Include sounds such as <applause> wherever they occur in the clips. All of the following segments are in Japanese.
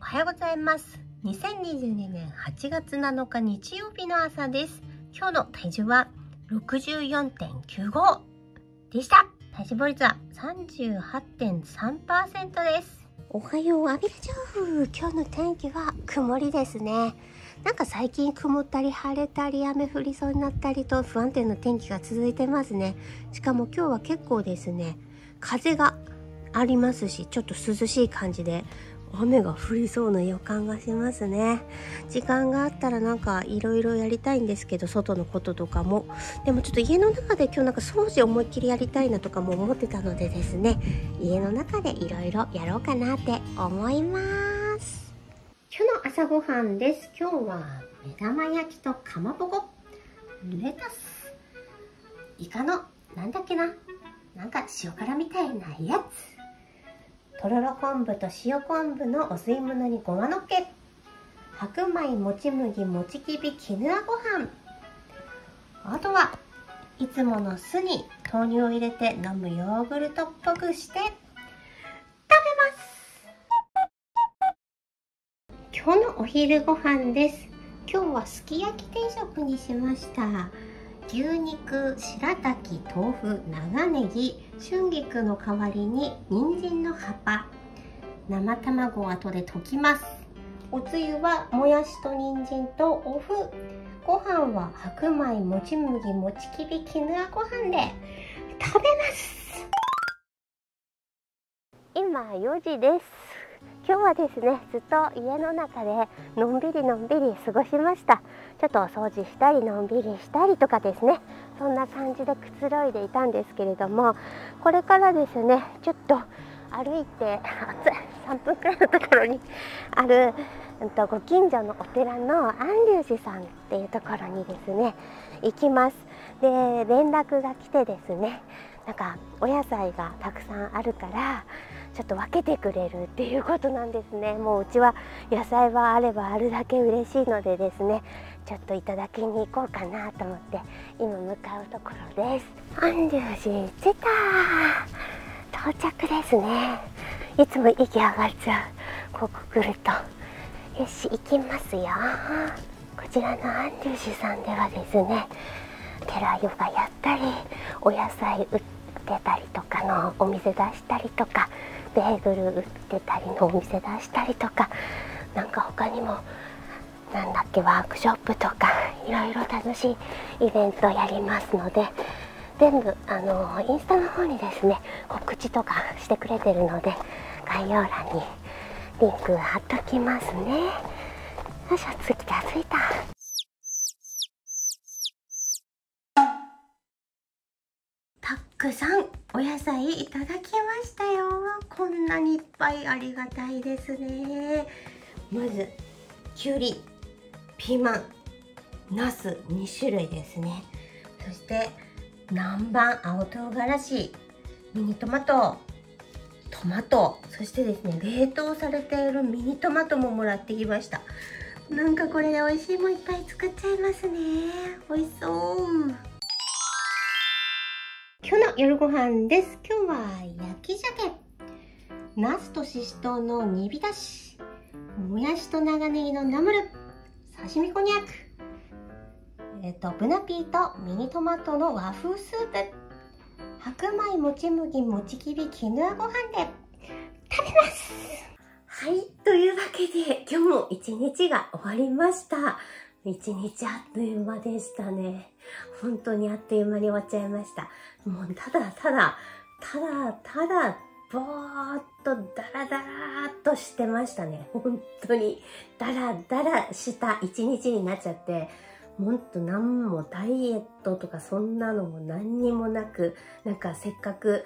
おはようございます。2022年8月7日日曜日の朝です。今日の体重は64.95でした。体脂肪率は38.3%です。おはようアビラ情報今日の天気は曇りですね。なんか最近曇ったり晴れたり雨降りそうになったりと不安定な天気が続いてますね。しかも今日は結構ですね風がありますしちょっと涼しい感じで雨が降りそうな予感がしますね。時間があったらなんかいろいろやりたいんですけど外のこととかも。でもちょっと家の中で今日なんか掃除思いっきりやりたいなとかも思ってたのでですね。家の中でいろいろやろうかなって思います。今日の朝ごはんです。今日は目玉焼きとかまぼこ。レタス。イカのなんだっけな。なんか塩辛みたいなやつ。とろろ昆布と塩昆布のお吸い物にごまのっけ。白米もち麦もちきびきぬあご飯。あとはいつもの酢に豆乳を入れて飲むヨーグルトっぽくして食べます。今日のお昼ご飯です。今日はすき焼き定食にしました。牛肉白滝豆腐長ネギ春菊の代わりに人参の葉っぱ。生卵を後で溶きます。おつゆはもやしと人参とお麩。ご飯は白米もち麦もちきびきぬあご飯で。食べます。今4時です。今日はですねずっと家の中でのんびりのんびり過ごしました。ちょっとお掃除したりのんびりしたりとかですね。そんな感じでくつろいでいたんですけれどもこれからですねちょっと歩いて3分くらいのところにある、うんと、ご近所のお寺の安隆寺さんっていうところにですね行きます。で連絡が来てですねなんかお野菜がたくさんあるからちょっと分けてくれるっていうことなんですね。もううちは野菜はあればあるだけ嬉しいのでですねちょっといただきに行こうかなと思って今向かうところです。安隆寺着いた。到着ですね。いつも息上がっちゃう。ここ来ると。よし行きますよ。こちらの安隆寺さんではですね寺ヨガやったりお野菜売ってたりとかのお店出したりとかベーグル売ってたりのお店出したりとかなんか他にもなんだっけワークショップとかいろいろ楽しいイベントやりますので全部あのインスタの方にですね告知とかしてくれてるので概要欄にリンク貼っときますね。よいしょ着いた着いたたくさんお野菜いただきましたよ。こんなにいっぱいありがたいですね。まずきゅうりピーマンナス2種類ですね。そして南蛮青唐辛子ミニトマトトマトそしてですね冷凍されているミニトマトももらってきました。なんかこれで美味しいもんいっぱい作っちゃいますね。美味しそう。今日の夜ご飯です。今日は焼き鮭、ナスとししとうの煮浸し、もやしと長ネギのナムル、刺身こんにゃく、えっ、と、ブナピーとミニトマトの和風スープ、白米もち麦もちきびキヌアご飯で食べますはい、というわけで今日も一日が終わりました。一日あっという間でしたね。本当にあっという間に終わっちゃいました。もうただただ、ただただ、ぼーっとダラダラーっとしてましたね。本当にダラダラした一日になっちゃって、もっと何もダイエットとかそんなのも何にもなく、なんかせっかく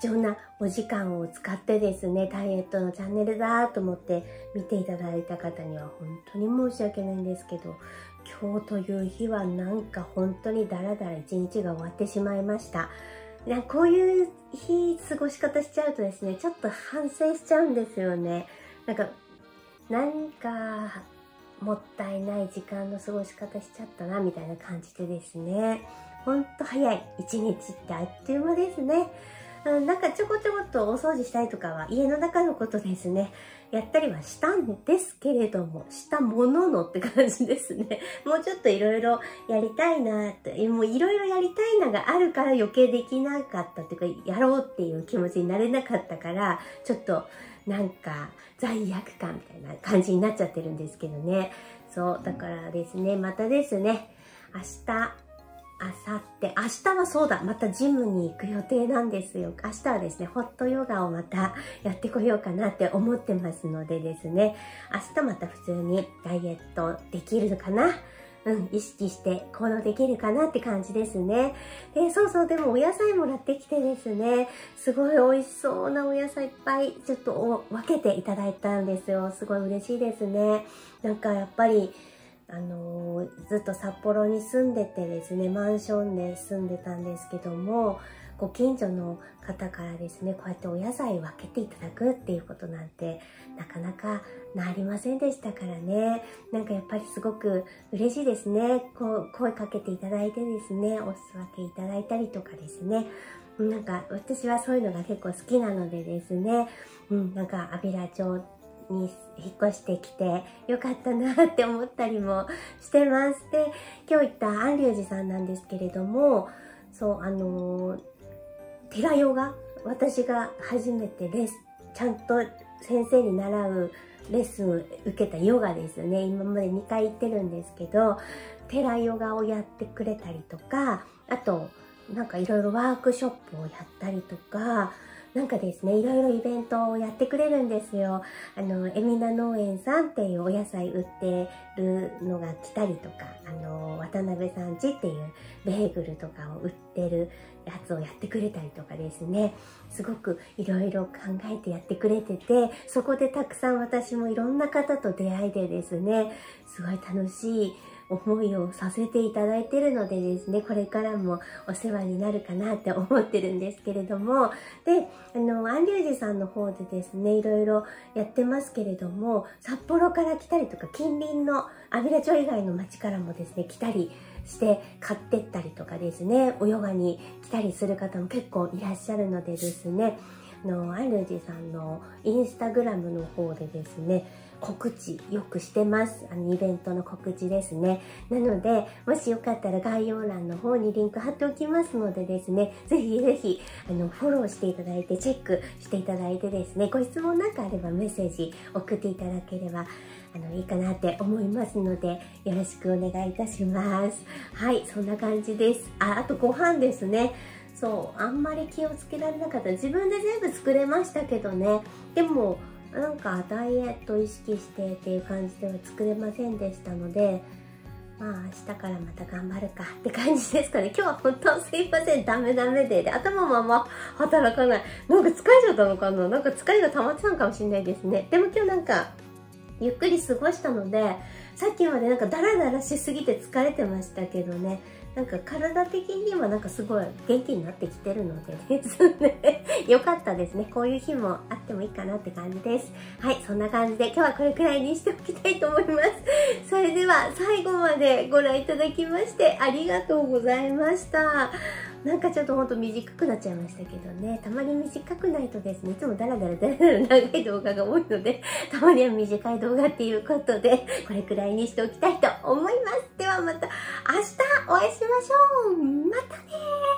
貴重なお時間を使ってですね、ダイエットのチャンネルだと思って見ていただいた方には本当に申し訳ないんですけど、今日という日はなんか本当にダラダラ一日が終わってしまいました。なこういう日過ごし方しちゃうとですね、ちょっと反省しちゃうんですよね。なんか、なんかもったいない時間の過ごし方しちゃったな、みたいな感じでですね。ほんと早い一日ってあっという間ですね。うん、なんかちょこちょこっとお掃除したりとかは家の中のことですね。やったりはしたんですけれども、したもののって感じですね。<laughs> もうちょっといろいろやりたいなって、もういろいろやりたいのがあるから余計できなかったっていうか、やろうっていう気持ちになれなかったから、ちょっとなんか罪悪感みたいな感じになっちゃってるんですけどね。そう、だからですね、またですね、明日、あさって、明日はそうだ、またジムに行く予定なんですよ。明日はですね、ホットヨガをまたやってこようかなって思ってますのでですね、明日また普通にダイエットできるかな？うん、意識して行動できるかなって感じですね。で、そうそう、でもお野菜もらってきてですね、すごい美味しそうなお野菜いっぱいちょっと分けていただいたんですよ。すごい嬉しいですね。なんかやっぱり、あのー、ずっと札幌に住んでてですね、マンションで住んでたんですけども、ご近所の方からですね、こうやってお野菜分けていただくっていうことなんて、なかなかなりませんでしたからね。なんかやっぱりすごく嬉しいですね。こう、声かけていただいてですね、お裾分けいただいたりとかですね。なんか私はそういうのが結構好きなのでですね、うん、なんかアビラ町に引っ越してきてよかったなって思ったりもしてます。で、今日行った安隆寺さんなんですけれども、そう、あの、寺ヨガ私が初めてレス、ちゃんと先生に習うレッスン受けたヨガですよね。今まで2回行ってるんですけど、寺ヨガをやってくれたりとか、あと、なんかいろいろワークショップをやったりとか、なんかですね、いろいろイベントをやってくれるんですよ。あの、エミナ農園さんっていうお野菜売ってるのが来たりとか、あの、渡辺さんちっていうベーグルとかを売ってるやつをやってくれたりとかですね、すごくいろいろ考えてやってくれてて、そこでたくさん私もいろんな方と出会いでですね、すごい楽しい思いをさせていただいてるのでですね、これからもお世話になるかなって思ってるんですけれども、で、あの、安隆寺さんの方でですね、いろいろやってますけれども、札幌から来たりとか、近隣の阿弥陀町以外の町からもですね、来たりして買ってったりとかですね、おヨガに来たりする方も結構いらっしゃるのでですね、の、アンルジさんのインスタグラムの方でですね、告知よくしてます。あの、イベントの告知ですね。なので、もしよかったら概要欄の方にリンク貼っておきますのでですね、ぜひぜひ、あの、フォローしていただいて、チェックしていただいてですね、ご質問なんかあればメッセージ送っていただければ、あの、いいかなって思いますので、よろしくお願いいたします。はい、そんな感じです。あ、あとご飯ですね。そう、あんまり気をつけられなかった。自分で全部作れましたけどね。でも、なんかダイエット意識してっていう感じでは作れませんでしたので、まあ明日からまた頑張るかって感じですかね。今日は本当すいません。ダメダメで。で、頭もあんま働かない。なんか疲れちゃったのかななんか疲れが溜まってたのかもしれないですね。でも今日なんか、ゆっくり過ごしたので、さっきまでなんかダラダラしすぎて疲れてましたけどね。なんか体的にはなんかすごい元気になってきてるので <laughs> ですねよかったですね。こういう日もあってもいいかなって感じです。はい、そんな感じで今日はこれくらいにしておきたいと思います。<laughs> それでは最後までご覧いただきましてありがとうございました。なんかちょっとほんと短くなっちゃいましたけどね、たまに短くないとですね、いつもダラダラダラダラ長い動画が多いので、<laughs> たまには短い動画っていうことで、これくらいにしておきたいと思います。ではまた明日お会いしましょう。またね